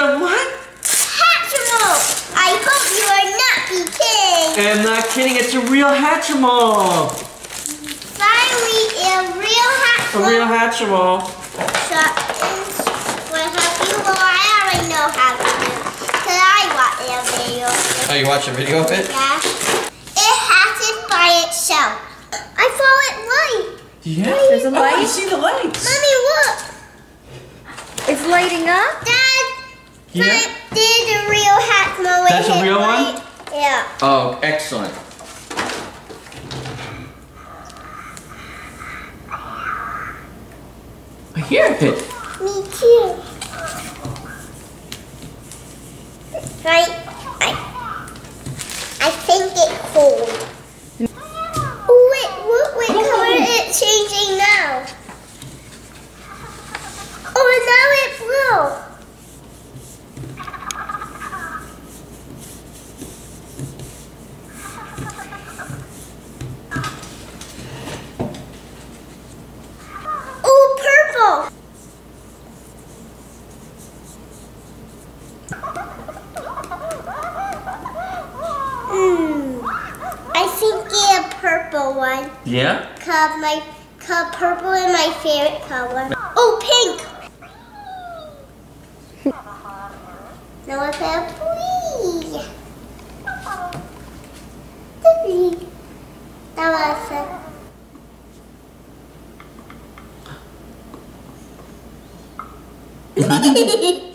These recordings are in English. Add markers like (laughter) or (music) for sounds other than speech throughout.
a what? Hatchimal! I hope you are not be kidding. I'm not kidding, it's a real Hatchimal. Finally, a real Hatchimal. A Hatchimal. real Hatchimal. Shut Well, you? Well, I already know how to do. Cause I watched a video. Oh, you watch a video of it? Yeah. It hatches by itself. I saw it light. Yeah. There's a light. Oh, I see the lights. Mommy, look. It's lighting up. Dad, Yeah. that is a real. That's a real one? Yeah. Oh, excellent. I hear it. Me too. Right? I, I think it's cold. Oh wait, what, what color is it changing now? Oh, now it's blue. Oh, purple. Hmm. I think it's a purple one. Yeah? Cause my cause purple is my favorite color. Oh, pink. now it's a three. Three. That was a Ooh,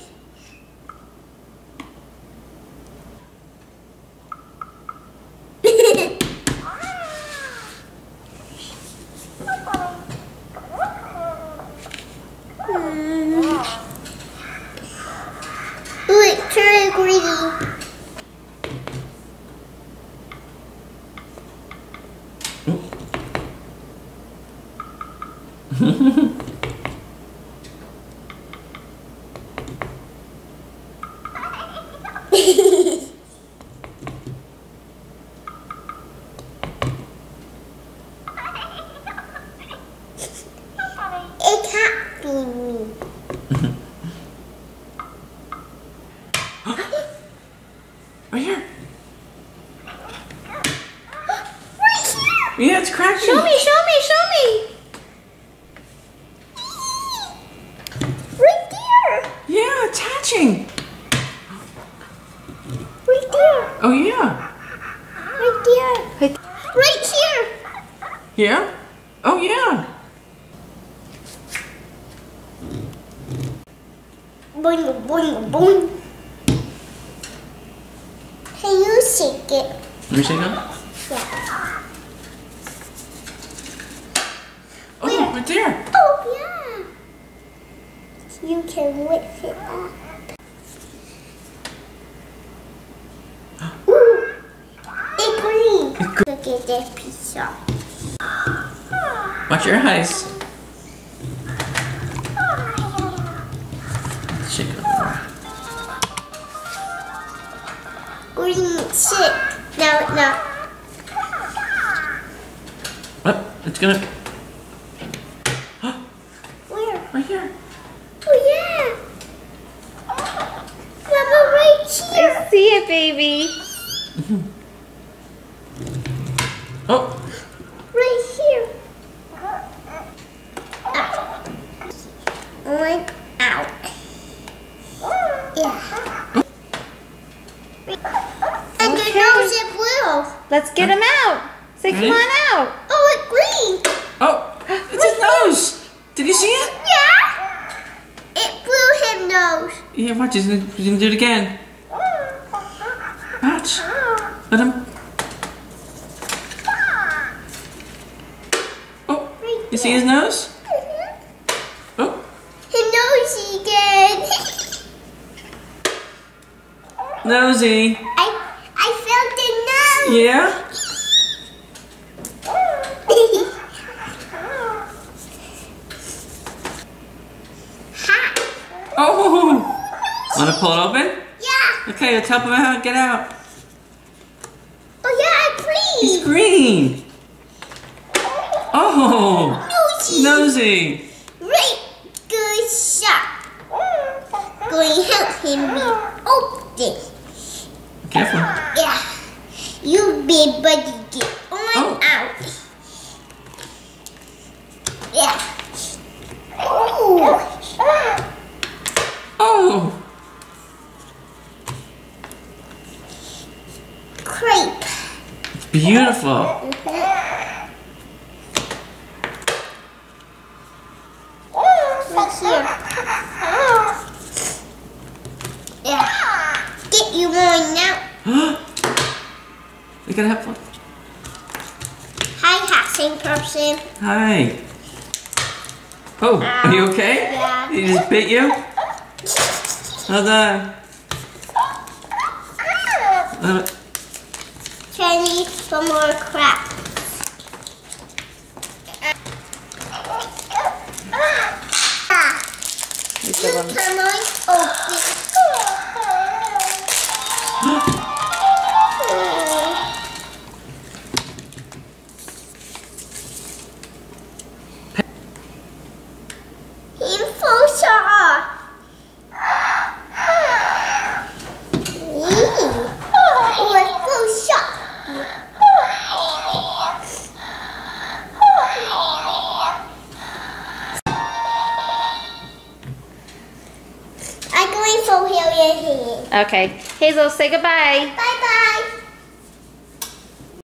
green. (laughs) It can't be me. (laughs) Right here. Right here. Yeah, it's cracking. Show me, show me, show me. Right there. Yeah, it's hatching. Right there. Oh, yeah. Right there. Right here. Yeah? Oh, yeah. Boing, boing, boing. Can you shake it? Let me see that. Yeah. Oh, right there. Oh, yeah. You can lift it up. (gasps) Ooh, it's green. Look at this pizza. Watch your eyes. Shake it. Green shit. No, no. Oh, it's gonna. Where? (gasps) Right here. Oh, yeah. Mama, right here. I see it, baby. Mm-hmm. Oh, Right here. Ah. One out. Yeah. And the Okay. nose is blue. Let's get him out. Say, come on out. Oh, it's green. oh, it's his nose. Did you see it? Yeah. It blew his nose. Yeah, watch. He's gonna, he's gonna do it again. Watch. Let him. Oh, you see his nose? Mm-hmm. Oh, His nose again. (laughs) nosy. I I felt the nose. Yeah? Oh! Want to pull it open? Yeah. Okay, let's help him out. Get out. Oh yeah, He's green. Oh! Nosy. Nosy. Right. Good shot. Going to help him be open. Careful. You big buddy get on Oh. out. Yeah. Ooh. Oh. Crepe. Beautiful. Mm-hmm. Right here. Yeah. Get you one now. We gotta have fun. Hi, same person. Hi. Oh, are you okay? Yeah. He just bit you? Hold on. Uh, eat some more crap. You the one. (gasps) (gasps) (gasps) Okay. Hayzel, say goodbye. Bye bye.